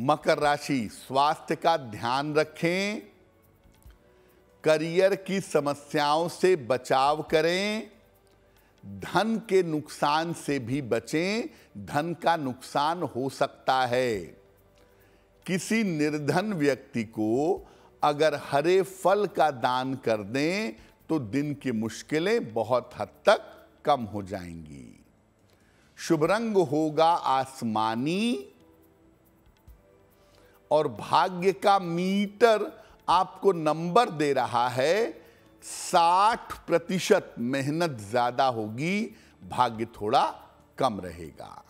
मकर राशि, स्वास्थ्य का ध्यान रखें, करियर की समस्याओं से बचाव करें, धन के नुकसान से भी बचें, धन का नुकसान हो सकता है। किसी निर्धन व्यक्ति को अगर हरे फल का दान कर दें तो दिन की मुश्किलें बहुत हद तक कम हो जाएँगी। शुभ रंग होगा आसमानी और भाग्य का मीटर आपको नंबर दे रहा है, साठ प्रतिशत मेहनत ज़्यादा होगी, भाग्य थोड़ा कम रहेगा।